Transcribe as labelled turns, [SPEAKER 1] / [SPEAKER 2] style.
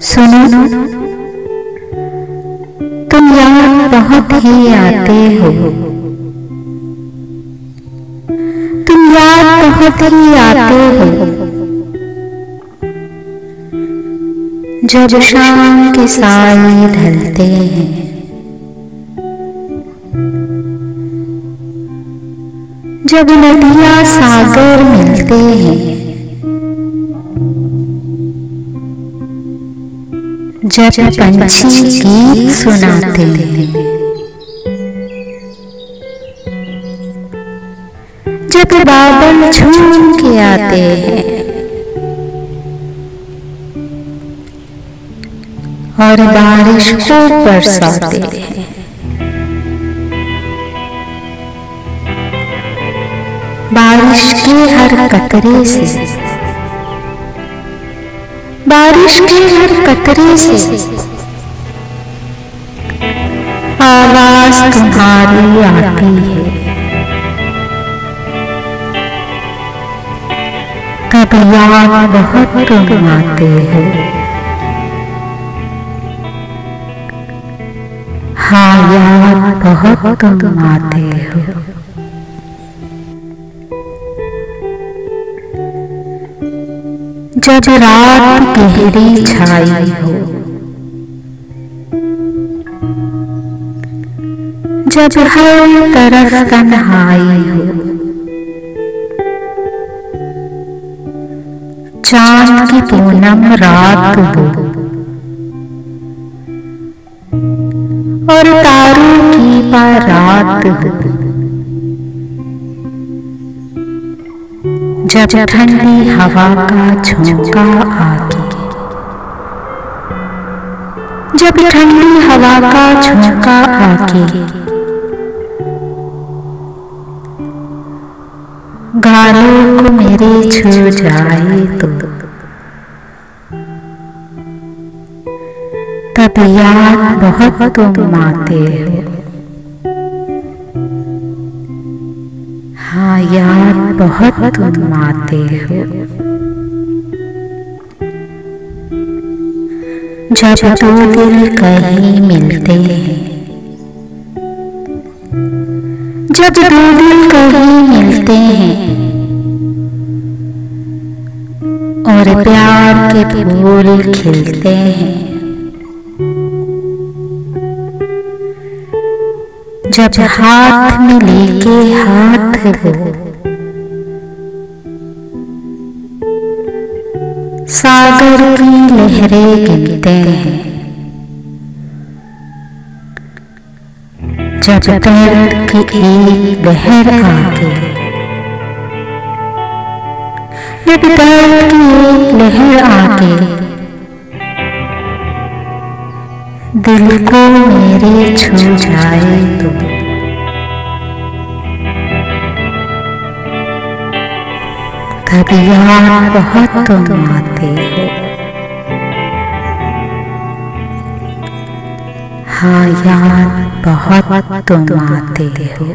[SPEAKER 1] सुनो तुम यहाँ बहुत ही आते हो। तुम याद बहुत ही आते हो। जब शाम के साए ढलते हैं। जब नदियाँ सागर मिलते हैं। जब पंछी गीत सुनाते जब बादल झूम के आते हैं। और बारिश को बरसाते हैं। बारिश के हर कतरे से बारिश के हर कतरे से। आवाज़ तुम्हारी आती है। याद बहुत तुम आते हो। हाँ याद बहुत तुम आते हो। जब रात गहरी छाई हो। जब हर तरफ़ तन्हाई हो। चाँद की पूनम रात हो। और तारों की बारात हो। जब ठंडी हवा का झोंका आके जब ठंडी हवा का झोंका आके गालों को मेरे छू जाए तो। तब याद बहुत तुम आते हो। हाँ यार बहुत तुम आते हो। जब दो दिल कहीं मिलते हैं। जब दो दिल कहीं मिलते हैं। और प्यार के फूल खिलते हैं। जब हाथ में लेके हाथ वो सागर की लहरें गिनते हैं। जब दर्द की एक लहर आके जब दर्द की एक लहर आके दिल को मेरे छू जाए तो। तब यहाँ बहुत तुम आते हो। हाँ यार, बहुत तुम आते हो।